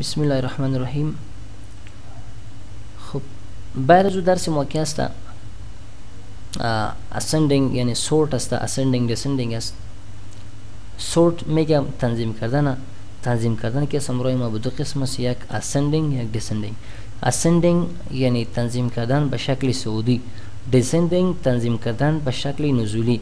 بسم الله الرحمن الرحیم خب بعد از درس ما که است ascending یعنی سورت است ascending descending است سورت میگم تنظیم کردن تنظیم کردن که سمرای ما به دو قسم است یک ascending یک descending. Ascending یعنی تنظیم کردن به شکل سعودی. Descending تنظیم کردن به شکل نزولی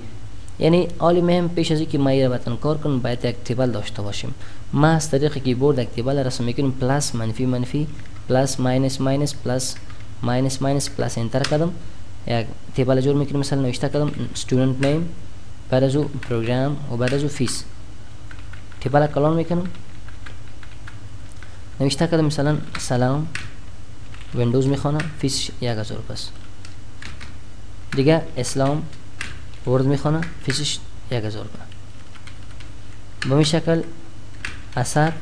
یعنی آلی مهم پیش از اینکه ما را وطن کار کنیم باید یک تیبل داشته باشیم. ما از طریق کیبورد یک تیبل رسم می‌کنیم پلاس منفی منفی پلاس ماینس ماینس پلاس ماینس ماینس پلاس انتر کردم یک تیبل جور می‌کنیم مثلا نوشته کردم student name بعد از او پروگرام و بعد از او فیس تیبل کلان می‌کنم نوشته کردم مثلا سلام ویندوز می‌خوانم فیس یک هزار پس دیگه اسلام ورد می‌خوانم فیسش یک هزار به می شکل اثر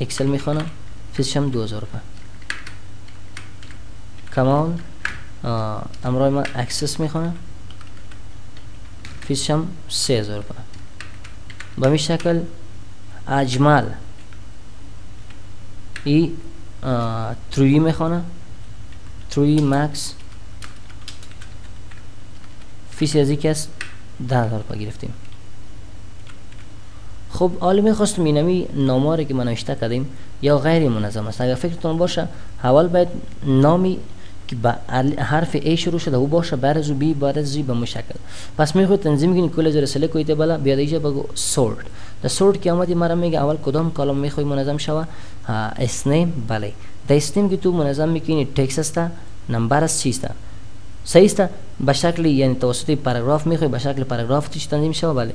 اکسل می‌خوانم فیسش هم دو هزار کمال امرای ما اکسس می‌خوانم فیسش هم سه هزار به می شکل اجمل ای تروی می‌خوانم تروی مکس فیس از یکی از ده هزار پا گرفتیم. خب حالا می‌خواستم اینمی ناماره که ما نوشته کردیم یا غیر منظم است. اگر فکرتون باشه اول باید نامی که با حرف ای شروع شده او باشه بعد از بی بعد از زی به مشکل. پس می‌خواد تنظیم کنی کل جره سلک کویته بالا بیاد اینجا بگو سورت د سورت که آمدی مرا میگه اول کدام کالم می‌خوای منظم شوه؟ اسنیم بله. د اسنیم که تو منظم می‌کنی تکس است نمبر است چیست صحیح است به شکل یعنی توسط پاراگراف می‌خوای به شکل پاراگراف توش تنظیم شوه بله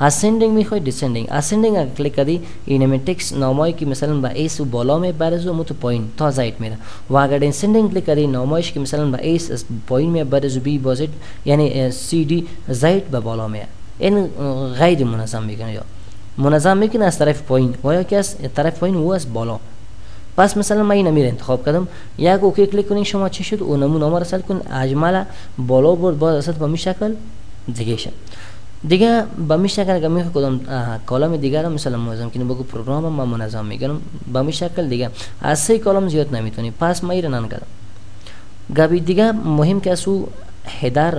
ascending می‌خوای descending. Ascending اگر کلیک کردی این تکس نامایی که مثلا با ایس و بالا می برزو مو تو پایین تا زایت میره و اگر descending کلیک کردی نامایش که مثلا با ایس از پایین می برزو بی بازید یعنی سی دی زایت به بالا می این غیر منظم می‌کنه یا منظم می‌کنه از طرف پایین و یا که از طرف پایین و از بالا پس مثلا من این امی را انتخاب کردم. یک OK کلیک کنین شما چی شد؟ اون نمونه ما ره سیل کن. اجمل بالا برد باز رسل به می شکل دیگه شد دیگه به می شکل اگر می کدام column دیگر رو مثلا منظم کنیم بگو program ما منظم می‌کنم. به می شکل دیگه. از سه column زیاد نمی‌تونی. پس ما ایران نکردم گبی دیگه مهم که از او header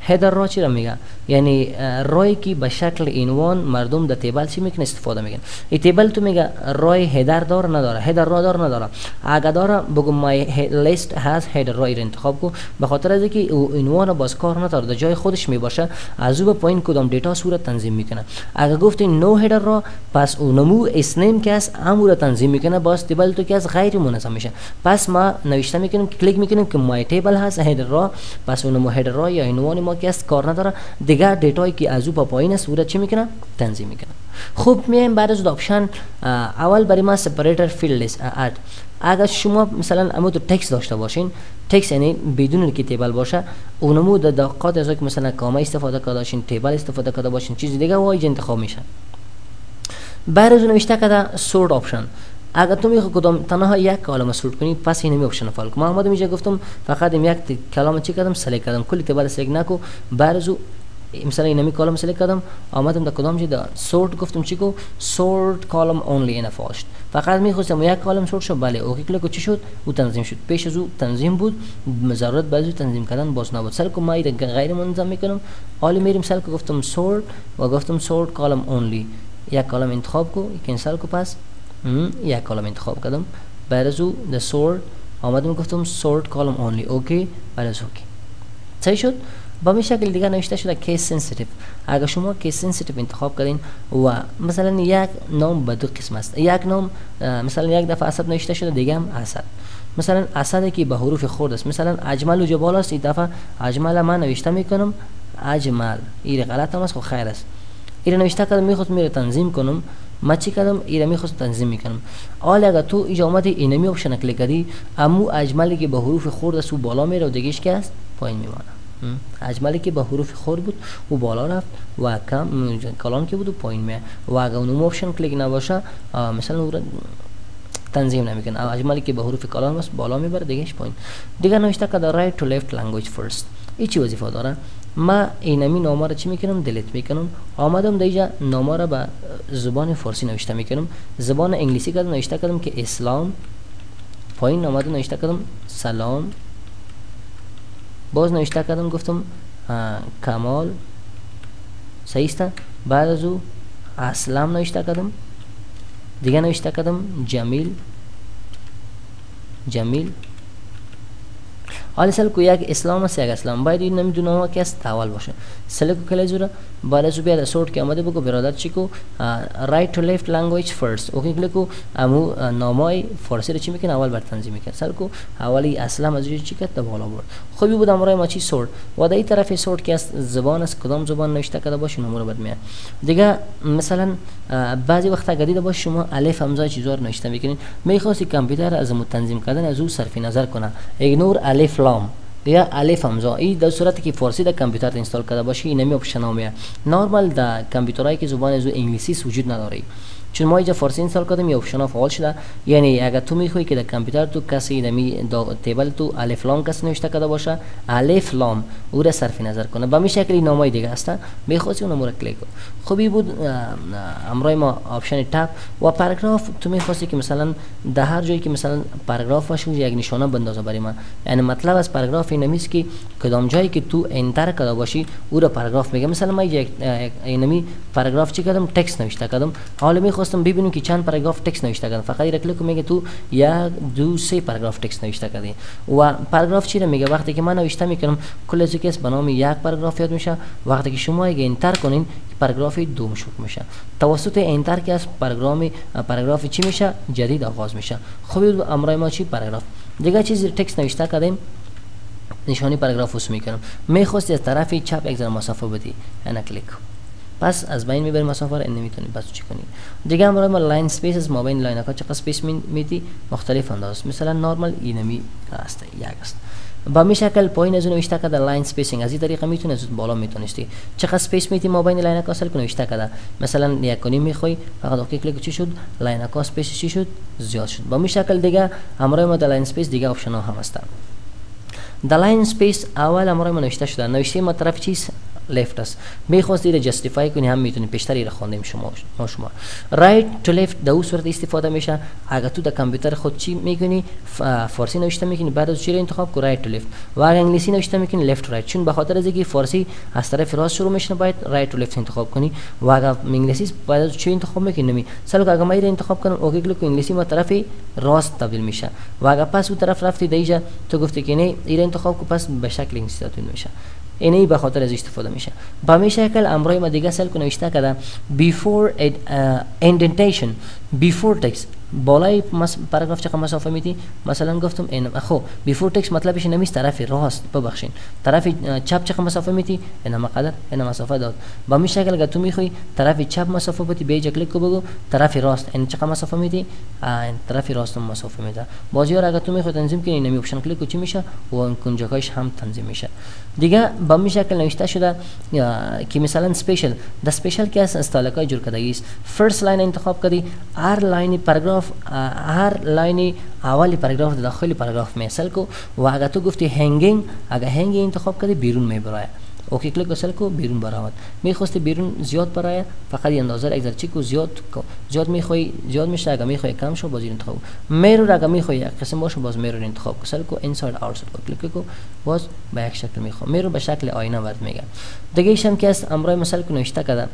header را چی را میگه یعنی row ی که به شکل عنوان مردم در table چی می‌کنه استفاده می‌کنه این تیبل تو میگه رای هدر دار نداره. هدر را دار نداره. اگر داره بگو مای لیست هست هدر رای را انتخاب کو به خاطر از اینکه عنوان باز کار نداره در جای خودش می‌باشه از او به پایین کدام دیتا صورت تنظیم می‌کنه. اگر گفتی نو هدر را پس او نمو اسنیم که است امو را تنظیم می‌کنه. باز تیبل تو که از غیر منظم میشه. پس ما نوشته می‌کنیم کلیک می‌کنیم که مای تیبل هست هدر را. پس اون نمو هدر را یا عنوان ما که است کار نداره. دیگه data یی که از او با پایین صورت چی می‌کنه؟ تنظیم می‌کنه. خوب میایم بعد از option اول برای ما separate field list at اگر شما مثلا اما تو تکس داشته باشین تکس یعنی بدون که table باشه اونمو در دقات از که مثلا comma استفاده کرده باشین table استفاده کرده باشین چیز دیگه وای انتخاب میشه. بعد از نوشته کرده sort option اگر تو می‌خوای کدام تنها یک کلمه sort کنی پس این می option فال ما اومدم اینجا گفتم فقط یک کلمه چی کردم؟ select کردم. کل table ره select نکو. بعد مثلا این می column select کردم. آمدم در کدام چیز sort گفتم چی کو؟ sort column only این فاشت. فقط می‌خواستم یک column sort شد. بله OK کلیک چی شد؟ او تنظیم شد. پیش از او تنظیم بود. ضرورت بعضی تنظیم کردن باز نبود. سر کو ما غیر منظم می‌کنم. حالا میریم سر گفتم sort و گفتم sort column only یک column انتخاب کو. کنسل کو پس یک column انتخاب کردم. بعد از او د sort آمدم گفتم sort column only OK بعد از OK صحیح شد؟ با می شکل دیگه نوشته شده case sensitive اگر شما case sensitive انتخاب کردین و مثلا یک نام به دو قسم است. یک نام مثلا یک دفعه اسد نوشته شده دیگه هم اسد. مثلا اسد که به حروف خرد است. مثلا اجمل و جبال است. این دفعه اجمل من نوشته می‌کنم. اجمل. این غلط هم است خب خیر است. این نوشته کردم می‌خواد میره تنظیم کنم. ما چی کردم اینا می‌خواست تنظیم می‌کنم. حالا اگر تو اینجا آمد اینمی option کلیک کردی امو اجملی که به حروف خرد است او بالا میره و دیگهش که است پایین میمانه اجملی که به حروف خرد بود او بالا رفت و کم کلان که بود و پایین میاد و اگر اون option کلیک نباشه مثلا او تنظیم نمی‌کنه. اجملی که به حروف کلان است بالا می‌بره دیگهش پایین. دیگه نوشته که right to left language first این چی وظیفه داره. ما اینمی نامه را چی می‌کنم؟ دلیت می‌کنم. آمدم دیجا نامه را به زبان فارسی نوشته می‌کنم. زبان انگلیسی کردم نوشته کردم که اسلام. پایین آمده نوشته کردم سلام. باز نوشته کردم گفتم کمال. صحیح بعد از او اسلام نوشته کردم. دیگه نوشته کردم جمیل. جمیل. حالا سل کو یک اسلام است یک اسلام. باید این نمیدونم که از تاول باشه. سل کو کلی زوره بعد از بیاد سورت که آمده بگو برادر چی کو؟ رایت تو لیفت لنگویج فرست اوکی کلی کو؟ امو نامای فارسی رو چی میکنه؟ اول بر تنظیم میکنه. سل کو اولی اسلام از چی کرد؟ تا بالا برد. خوبی بود امرای ما چی سورت و در این طرف سورت که از زبان است کدام زبان نوشته کرده باشه نمونه بد میاد. دیگه مثلا بعضی وقت اگر دیده باشه شما الف همزه چیزا رو نوشته میکنین. میخواستی کامپیوتر از تنظیم کردن از او صرف نظر کنه. ignore الف لام یا الف همزه ای در صورتی که فارسی در کامپیوتر install کرده باشی اینمی option ها نورمال در کامپیوترهایی که زبان از انگلیسی وجود نداره چون ما اینجا فارسی install کردیم یه option فعال شده. یعنی اگر تو می‌خوای که در کامپیوتر تو کسی نمی table تو الف لام کس نوشته کرده باشه الف لام او را صرف نظر کنه. به شکلی نامای دیگه هست می‌خواستی اون رو کلیک کن. خوبی بود امرای ما option tab و پاراگراف تو می‌خواستی که مثلا در هر جایی که مثلا پاراگراف باشه یک نشانه بندازه برای من یعنی مطلب از پاراگراف این نیست که کدام جایی که تو enter کرده باشی او را پاراگراف میگه. مثلا ما یک اینمی پاراگراف چی کردم؟ text نوشته کردم. حالا می‌خواستم ببینم که چند پاراگراف text نوشته کردم فقط یک کلیک میگه تو یا دو سه پاراگراف text نوشته کردی. و پاراگراف چی میگه؟ وقتی که من نوشته می‌کنم کل از به نام یک پاراگراف یاد میشه. وقتی که شما اگه enter کنین پاراگراف دوم شروع میشه. توسط enter که از پاراگراف پاراگراف چی میشه؟ جدید آغاز میشه. خوبی امرای ما چی؟ پاراگراف. دیگه چیزی text نوشته کردیم نشانی پاراگراف وس می‌کنم می‌خواستی از طرف چپ یک ذره مسافه بدی. انا کلیک. پس از بین می‌بریم مسافه رو نمی‌تونی پس چی کنی دیگه هم ما line space از ما بین line ها چقدر space میدی؟ مختلف انداز. مثلا نورمال اینمی است یک است. با می شکل پایین از نوشته کده line spacing از این طریقه می‌تونه از بالا می‌تونستی. چقدر space میتی ما بین line ها اصل نوشته کده مثلا یک کنی می‌خوای فقط OK کلیک چی شد؟ line ها space چی شد؟ زیاد شد. با می شکل دیگه همراه ما line space دیگه option ها هم هستن. در line space اول همراه ما نوشته شده. نوشته ما طرف چیز left است می‌خواست دیره justify کنی هم می‌تونی پیشتری را خواندیم شما ما شما. right to left در صورت استفاده میشه. اگر تو در کامپیوتر خود چی می‌کنی؟ فارسی نوشته می‌کنی بعد از چی را انتخاب کن right to left و اگر انگلیسی نوشته می‌کنی left right چون به خاطر از اینکه فارسی از طرف راست شروع میشه باید right to left انتخاب کنی. و اگر انگلیسی باید از چی انتخاب می‌کنی؟ نمی سلو اگر ما انتخاب کنم OK کلیک انگلیسی ما طرف راست تبدیل میشه. و اگر پس اون طرف رفتی دیجا تو گفتی که نه ایره انتخاب کو پس به شکل انگلیسی میشه. اینه به خاطر از استفاده میشه. با می شکل امرای ما دیگه سیل کنه نوشته کردم before indentation before text بالای پاراگراف چقدر مسافه میدی مثلا گفتم این خب before text مطلبش نمیست طرف راست ببخشین. طرف چپ چقدر مسافه میدی این قدر این مسافه داد. با می شکل اگر تو می‌خوای طرف چپ مسافه بدی به کلیک بگو طرف راست. این چقدر مسافه میدی این طرف راست مسافه میده. بازی اگر تو می‌خوای تنظیم کنی نمی اپشن کلیک چی میشه؟ و اون کنجکایش هم تنظیم میشه. دیگه با می شکل نوشته شده که مثلا special د special از استالکای جور کردگی است؟ first line انتخاب کردی هر line پاراگراف پاراگراف هر line اولی پاراگراف داخلی پاراگراف می سیل کو و اگر تو گفتی hanging اگر hanging انتخاب کردی بیرون میبره OK کلیک سیل کو بیرون برآمد. می‌خواستی بیرون زیاد برای فقط اندازه یک چی کو؟ زیاد کو. زیاد می‌خوای زیاد میشه. اگه می‌خوای کم شو باز انتخاب. mirror اگه می‌خوای یک قسم باشه باز mirror انتخاب کو سیل کو inside outside کلیک کو باز به یک شکل می‌خوام. mirror به شکل آینه Word میگه دیگه ایشم که است امرای مثلا کو نوشته کرده.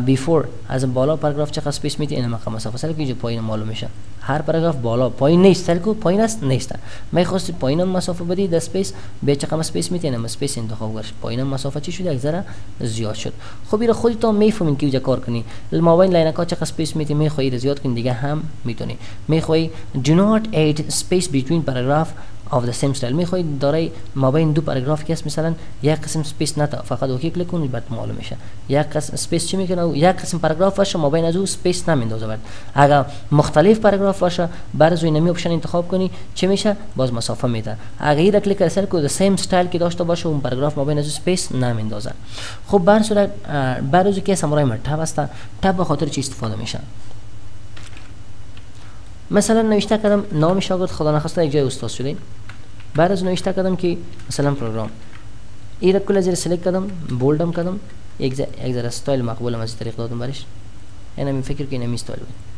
before از بالا پاراگراف چقدر space میتی این مقام مسافه سیل کو پایین معلوم میشه. هر پاراگراف بالا. پایین نیست. سیل کو پایین است نیست. می‌خواستی پایین مسافه بدی د space به چقدر space میتی نه space انتخاب کن. پایین مسافه مسافت چی یک ذره زیاد شد. خب این خودتون می‌فهمین که کار کنی. المابین line کا چقدر space میتی می‌خوای زیاد کنی دیگه هم می‌تونی می‌خوای do not add space between paragraph of the same style. می‌خوای دارای مابین دو پاراگراف که مثلا یک قسم space نته فقط OK کلیک کنید بعد معلوم میشه. یک قسم space چی می‌کنه؟ یک قسم پاراگراف باشه مابین از او space نمیندازه بعد. اگر مختلف پاراگراف باشه بعد از نمی option انتخاب کنی چی میشه؟ باز مسافه میده. اگر این کلیک سیل کو same style که داشته باشه اون پاراگراف مابین از space نمیندازه. خب بر صورت بعد از که سمرای مرتب است tab به خاطر چی استفاده میشه مثلا نوشته کردم نام شاگرد خدا نخواسته یک جای استاد شده بعد از نوشته کردم که مثلا پروگرام این را کل زیر select کردم bold م کردم یک ذره استایل مقبولم از طریق دادم برش. این فکر که این استایل بود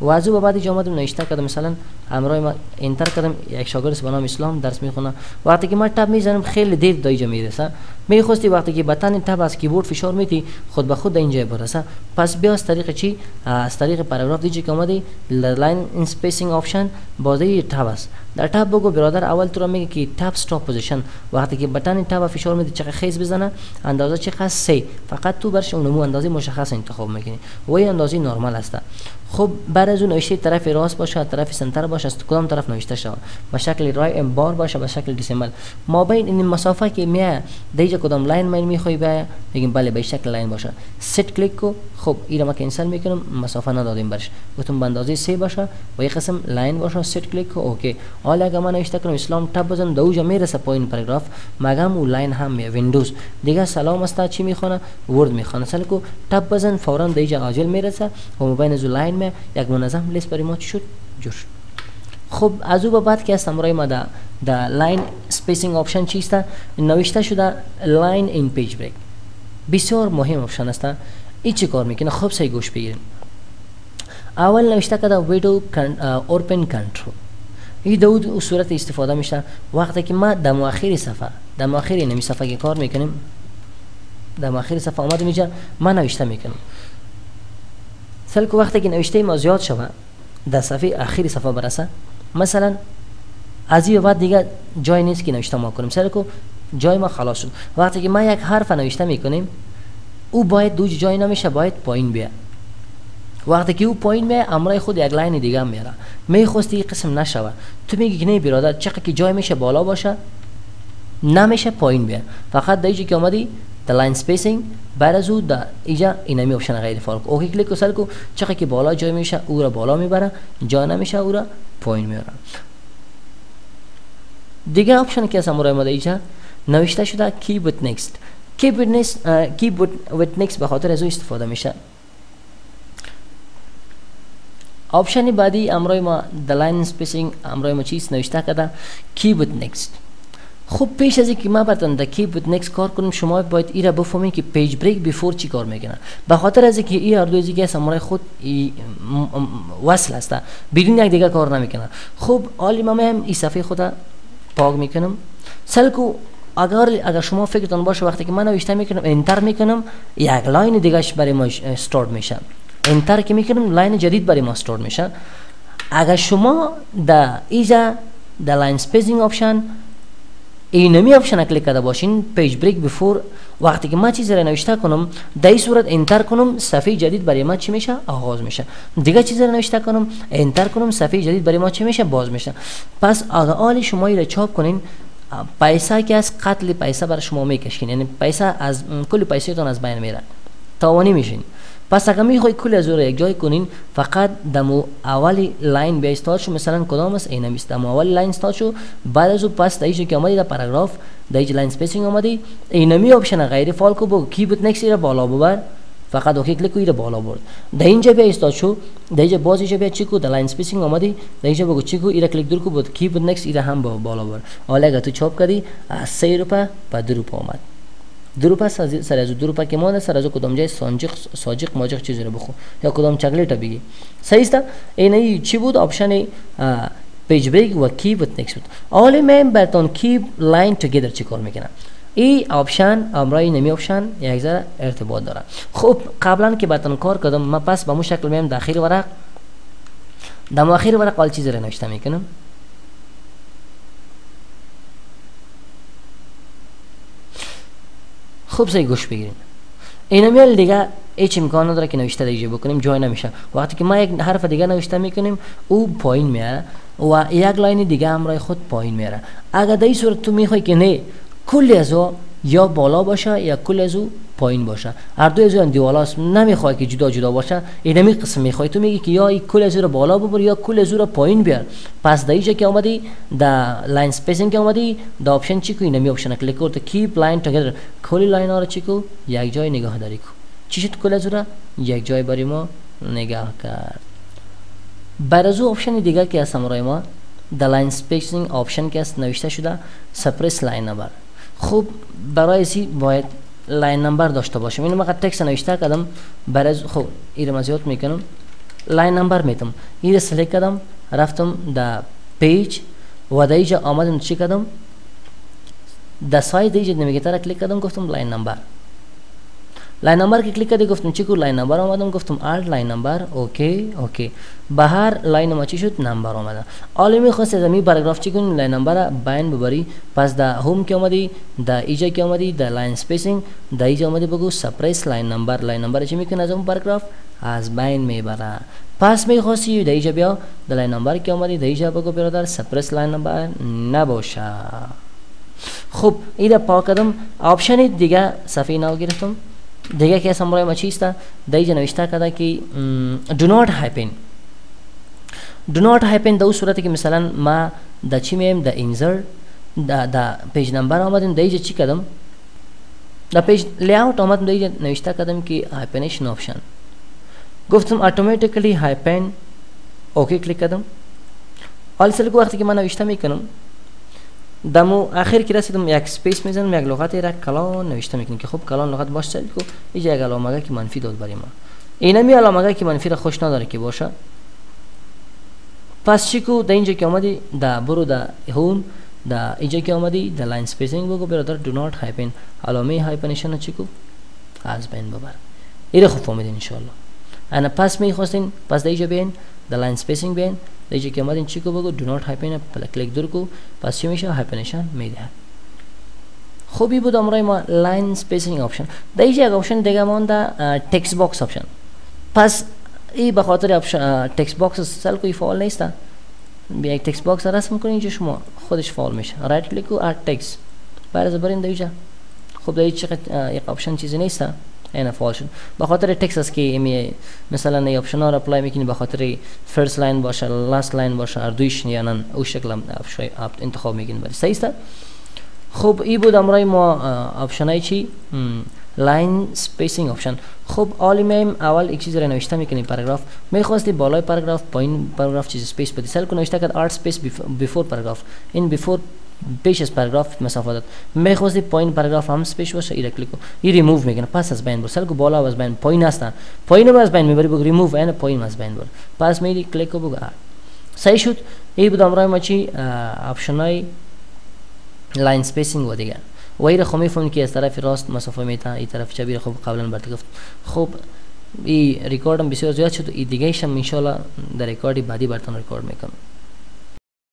و از او بعد آمدم نوشته کردم. مثلا همراه ما enter کردم یک شاگرد به نام اسلام درس می‌خونه. وقتی که من tab می‌زنم خیلی دیر دا اینجا می‌رسه. می‌خواستی وقتی که button tab از کیبورد فشار میتی خود به خود اینجا برسه. پس بیا از طریق چی؟ از طریق پاراگراف دیجی که اومدی line spacing option بازی tab است. در tab بگو برادر اول تو میگه که tab stop position وقتی که button tab فشار میتی چقدر خیز بزنه؟ اندازه چقدر سه فقط تو برش اون اندازه مشخص انتخاب می‌کنی. و این اندازه نرمال خب بعد از اون نوشته طرف راست باشه طرف center باشه از کدام طرف نوشته شود؟ به شکل رای امبار باشه به شکل decimal ما بین این مسافه که میه دیجا کدام line من می‌خوای به بگیم بله به شکل line باشه. ست کلیک کو خب اینا ما کنسل می‌کنم مسافه ندادیم برش. گفتم به اندازه سه باشه و یک قسم line باشه ست کلیک کو OK حالا اگه من نوشته کنم اسلام tab بزن دوجا می‌رسه پایین پاراگراف مگم اون line هم میه ویندوز دیگه سلام است چی می‌خونه؟ Word می‌خونه. سیل کو tab بزن فورا دیجا عاجل می‌رسه. و مبین از line می یک منظم لیست برای ما چی شد؟ جور خب از او به بعد که هستم برای ما در دا line spacing option چیست نوشته شده line این page break بسیار مهم option است. این چی کار میکنه؟ خب صحیح گوش بگیرین اول نوشته کده widow orphan control این دو صورت استفاده میشه. وقتی که ما در مؤخر صفحه در مؤخر نمی صفحه که کار میکنیم در مؤخر صفحه آمده میجا ما نوشته میکنم سیل کو وقتی که نوشته ما زیاد شوه در صفحه اخیر صفحه برسه. مثلا از این بعد دیگه جای نیست که نوشته ما کنیم. سیل کو جای ما خلاص شد. وقتی که ما یک حرف نوشته می‌کنیم او باید دو جای نمیشه باید پایین بیاد وقتی که او پایین میه امرای خود یک line دیگه میاره. می‌خواستی این قسم نشوه. تو میگی که نه برادر چقدر که جای میشه بالا باشه نمیشه پایین بیاد فقط دیجی که آمدی the line spacing بعد از او در اینجا اینمی option غیر فعال OK کلیک کو سیل کو چقدر که بالا جای میشه او را بالا می‌بره. جا نمیشه او را پایین میاره. دیگه option که از مورد ما اینجا نوشته شده keep with next. Keep with next uh, keep with next به خاطر از او استفاده میشه. option بعدی امروی ما the line spacing امروی ما چیز نوشته کرده keep with next. خب پیش از اینکه ما براتون در keep with next کار کنیم شما باید ای را بفهمید که page break before چی کار می‌کنه. به خاطر از اینکه این هر دو دیگه سمورای خود وصل است بدون یک دیگه کار نمی‌کنه. خب حالی ما هم این صفحه خود پاک می‌کنم. سیل کو اگر اگر شما فکرتون باشه وقتی که من نوشته می‌کنم enter می‌کنم یک line دیگه برای ما استارت میشه. enter که می‌کنم line جدید برای ما استارت میشه. اگر شما در ایجا در line spacing option اینمی option کلیک کرده باشین page break before وقتی که ما چیزی را نوشته کنم در این صورت enter کنم صفحه جدید برای ما چی میشه آغاز میشه دیگه چیزی را نوشته کنم enter کنم صفحه جدید برای ما چی میشه باز میشه پس اگر آلی شما را چاپ کنین پیسه که از قتل پیسه برای شما می‌کشین یعنی پیسه از کل پیسه از بین میره تاوانی میشین پس اگر می‌خوای کل از یک جای کنین فقط دمو اولی line بیا استارت شو مثلا کدام است؟ اینم است دمو اولی line start شو بعد از پس دایش که اومدی در پاراگراف دایش لاین سپیسینگ اومدی اینمی اپشن غیر فال کو بگو. کی بود نکس را بالا ببر؟ فقط اوکی کلیک کوی بالا برد. در اینجا بیا استارت شو. در اینجا باز اینجا بیا چیکو در لاین سپیسینگ اومدی در اینجا بگو چیکو ایرا کلیک دور کو بود کی بود نکس ایرا هم بالا بر حالا تو چاپ کردی از 3 روپه به 2 روپه دروپا سر از دروپا که مانه سر از کدام جای سانجق ساجق ماجق چیزی رو بخو یا کدام چاکلیت بگی. صحیح است این چی بود؟ option page break و کی بود next بود. اول من براتون keep lines together چی کار می‌کنم این option امرای نمی option یک ذره ارتباط داره خب قبلا که براتون کار کردم من پس به مو شکل میم داخل ورق. در اخیر ورق آل چیزی رو نوشته می‌کنم. خوب سعی گوش بگیرین اینمیال دیگه هیچ امکان نداره که نوشته دیگه بکنیم جای نمیشه. وقتی که ما یک حرف دیگه نوشته می‌کنیم او پایین میاره و یک line دیگه همراه خود پایین میاره اگر در این صورت تو می‌خوای که نه کل از یا بالا باشه یا کل از پایین باشه. هر دو از اون دیوالاست نمی‌خواد که جدا جدا باشه. اینمی قسم می‌خوای. تو میگی که یا این کل از رو بالا ببر یا کل از رو پایین بیار. پس در اینجا که اومدی در line spacing که اومدی در option چی کو اینمی option کلیک کو keep lines together کلی line ها رو چی کو؟ یک جای نگاه داری کو. چی شد کل از رو یک جای برای ما نگاه کرد. بعد از option دیگه که هست ما در line spacing option که است نوشته شده suppress line number خوب برای سی باید line number داشته باشم. اینو من تکس نوشته کردم برای خب ایرم زیاد می‌کنم. line number میتم این select کردم رفتم در page و در اینجا آمدم چی کردم؟ در سایز اینجا نمیگه کلیک کردم گفتم line number line number که کلیک کردی گفتم چی کو line number آمدم گفتم add line number okay okay بهر line ما چی شد number آمده حالا می‌خواست از می پاراگراف چی کنیم line number باین ببری پس در home که آمدی در ایجا که آمدی در line spacing در ایجا آمدی بگو suppress line number line number چی می‌کنه از اون پاراگراف از بین می‌بره پس می‌خواستی در ایجا بیا در line number که آمدی در ایجا بگو برادر suppress line number نباشه خب ایده پاک کردم option دیگه صفحه نو گرفتم دیگه که سمرای ما چیستا دیجا نوشته کده که don't hyphenate don't hyphenate د صورت کې مثلا ما د چیمم د انزر د د page number اومدم دیجا چی کدم د page layout اومدم دیجا نوشته کدم که hyphenation option گفتم automatically hyphen okay کلیک کدم حال سلکو وقتی که من نوشته میکنم دمو آخر که رسیدم؟ یک space می‌زنم یک لغت را کلان نوشته می‌کنم که خب کلان لغت باشه کو اینجا یک علامه که منفی داد برای ما. اینا می علامه که منفی را خوش نداره که باشه. پس چی کو؟ در اینجا که آمدی دا برو دا home دا اینجا که آمدی دا line spacing بگو. برادر do not hyphen علامه hyphenation چی کو؟ از بین ببر. ایره خوب فهمیدین ان پس می خواستین پس در اینجا بین دا line spacing بین که اومدین چی کو بگو do not hyphen کلیک دور کو پس چی میشه hyphenation میده خوبی بود امروز ما line spacing option در یک option دیگه مونده text box option پس ای به خاطر text box سل کو ای فعال نیست بیا یک text box رسم کنید اینجا شما خودش فعال میشه right click کو add text بعد از برین اینجا خب در چقدر یک option چیزی نیست اینا فعال شد به خاطر text است که می مثلا این option ها را apply می‌کنی به خاطر first line باشه last line باشه هر دویش یا نه او شکل انتخاب می‌کنی برای صحیح است خب ای بود امرای ما option های چی؟ line spacing option خب آلی میم اول یک چیز را نوشته می‌کنیم پاراگراف می‌خواستی بالای پاراگراف پایین پاراگراف چیز space بدی. سل کو نوشته کرد add space before paragraph این before پیش از پاراگراف مسافت داد. می‌خواستی پایین پاراگراف هم space باشه ایره کلیک ای ریموو می‌کنه پس از بین بر سل کو بالا از بین پایین هستن. پایین از بین می‌بری بگو ریموو این پایین از بین بر پس میری کلیک بگو صحیح شد. ای بود امرای ما چی؟ های line spacing و دیگه و این خب می‌فهمید که از طرف راست مسافه میتا. این طرف چپی خب قبلا برات گفت. خب این ریکاردم بسیار زیاد شد. این دیگه هم ان در ریکاردی بعدی براتون ریکارد می‌کنم.